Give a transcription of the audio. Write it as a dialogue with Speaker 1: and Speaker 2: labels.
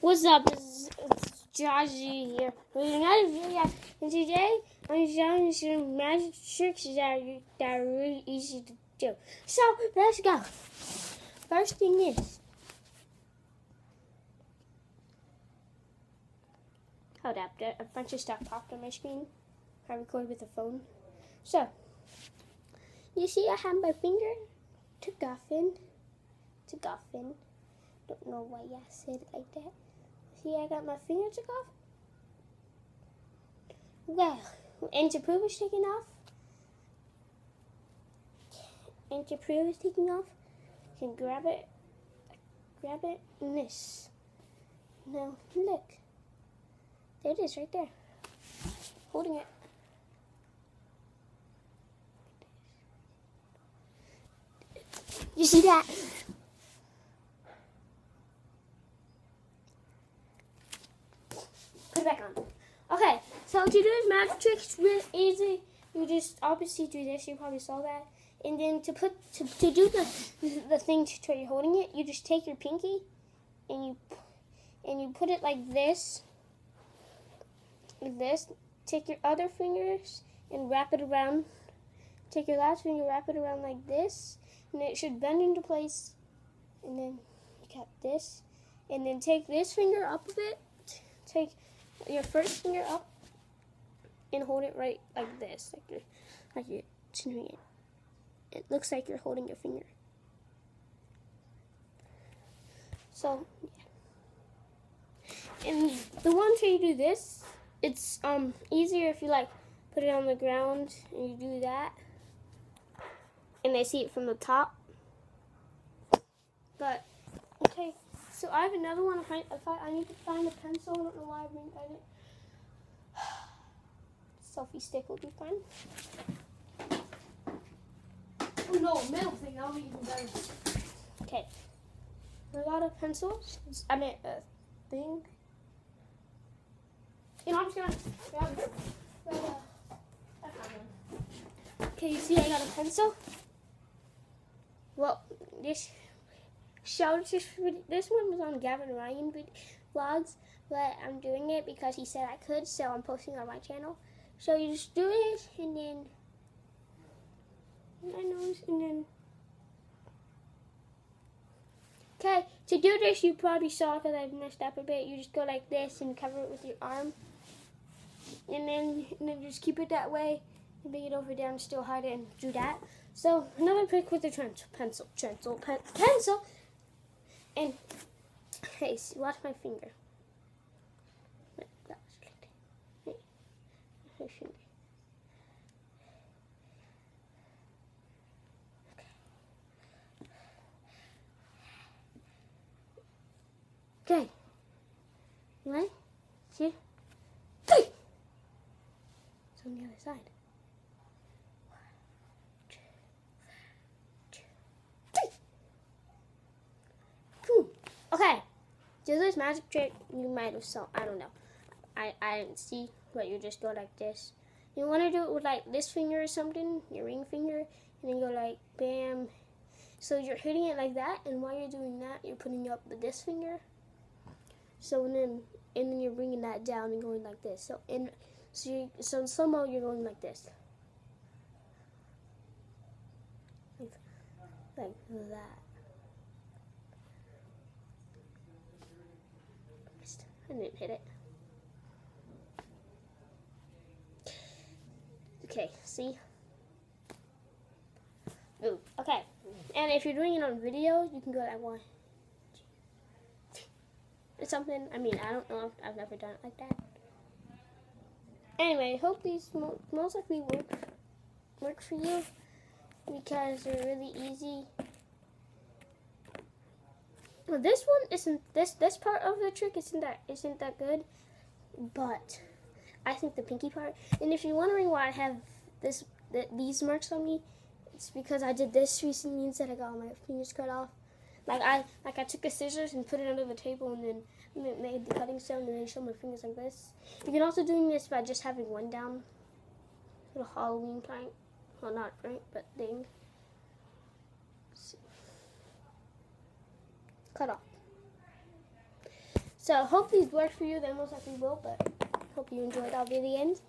Speaker 1: What's up? It's, it's Joshy here with another video. And today I'm showing you some magic tricks that are, that are really easy to do. So let's go. First thing is, hold up, a bunch of stuff popped on my screen. I record with a phone. So you see, I have my finger to Guffin, to Guffin. Don't know why I said it like that. See, I got my finger took off. Well, and to prove it's taken off, and to prove it's taking off, you can grab it, grab it, this. Now, look. There it is, right there. Holding it. You see that? On. Okay, so to do this magic trick, it's really easy. You just obviously do this. You probably saw that. And then to put to, to do the the thing to where you're holding it, you just take your pinky and you and you put it like this. Like this. Take your other fingers and wrap it around. Take your last finger, wrap it around like this, and it should bend into place. And then you got this, and then take this finger up a bit. Take your first finger up and hold it right like this, like you're like you're it. It looks like you're holding your finger. So, yeah. And the ones where you do this, it's um easier if you like put it on the ground and you do that, and they see it from the top. But okay. So I have another one. I, I, I need to find a pencil, I don't know why I didn't. I didn't. Selfie stick would be fine. Oh no, middle thing. That'll be even better. Okay. A lot of pencils. I mean, a thing. You know, I'm just gonna grab it. Grab a, uh, I found one. Okay, you see, I got a pencil. Well, this shout this this one was on Gavin Ryan vlogs, but I'm doing it because he said I could, so I'm posting on my channel. So you just do it, and then my nose, and then okay. To do this, you probably saw because I've messed up a bit. You just go like this and cover it with your arm, and then and then just keep it that way. And bring it over down, still hide it, and do that. So another trick with the pencil, pencil, pencil, pen, pencil. And hey, see, watch my finger. Okay. One, two, three. It's on the other side. Okay, do this magic trick you might have saw. I don't know. I, I didn't see, but you just go like this. You want to do it with like this finger or something, your ring finger, and then you go like bam. So you're hitting it like that, and while you're doing that, you're putting up the this finger. So and then and then you're bringing that down and going like this. So in so you, so in you're going like this, like that. I didn't hit it. Okay, see? Ooh, okay. And if you're doing it on video, you can go that one. It's something, I mean, I don't know. I've never done it like that. Anyway, hope these mo most likely work, work for you because they're really easy. Well, this one isn't this this part of the trick isn't that isn't that good, but I think the pinky part. And if you're wondering why I have this th these marks on me, it's because I did this recently instead I got all my fingers cut off. Like I like I took the scissors and put it under the table and then made the cutting sound and then showed my fingers like this. You can also do this by just having one down. Little Halloween prank. Well, not prank, but thing. Cut off. So hope these work for you. They most likely will, but hope you enjoyed. That'll be the end.